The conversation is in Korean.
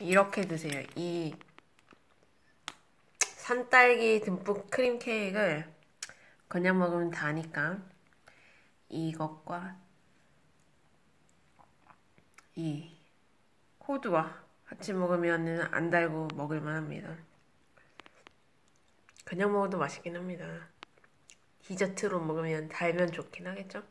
이렇게 드세요. 이 산딸기 듬뿍 크림 케이크를 그냥 먹으면 다니까 이것과 이 호두와 같이 먹으면 안 달고 먹을만 합니다. 그냥 먹어도 맛있긴 합니다. 디저트로 먹으면 달면 좋긴 하겠죠?